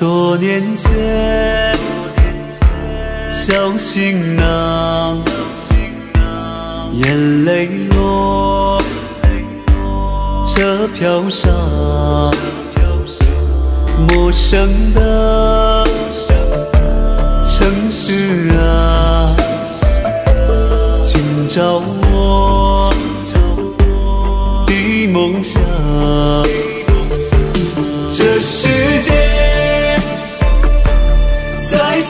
多年前，小行囊，眼泪落，车票上，陌生的城市啊，寻找我的梦想。这世界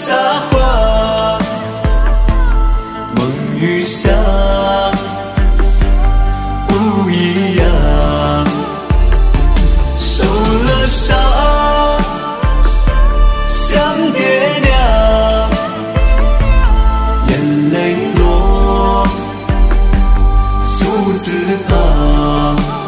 撒谎，梦与想不一样，受了伤像爹娘，眼泪落数字旁。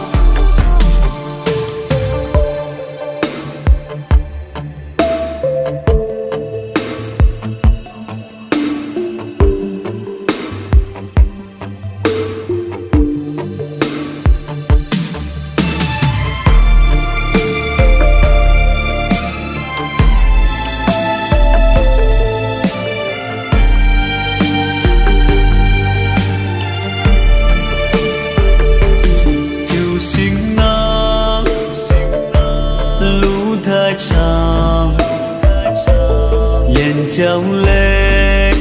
眼角泪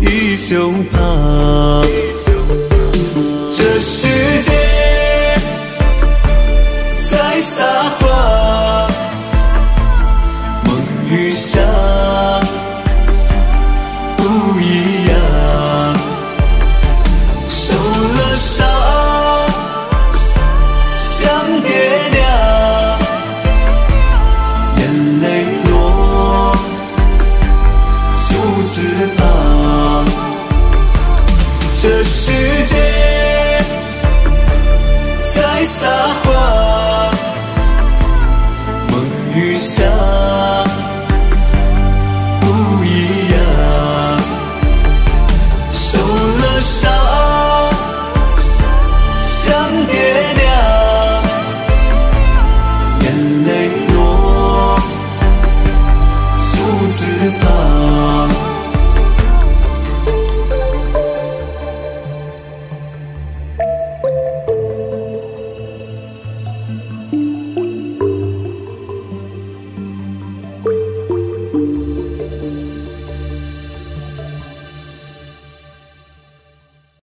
已胸膛。这世界在撒谎，梦与想